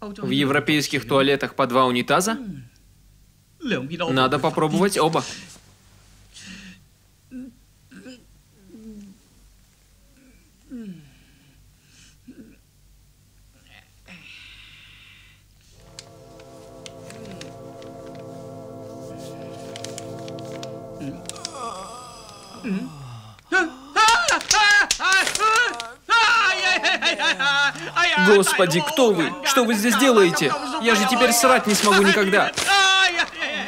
В европейских туалетах по два унитаза? Надо попробовать оба. Господи, кто вы? Что вы здесь делаете? Я же теперь срать не смогу никогда.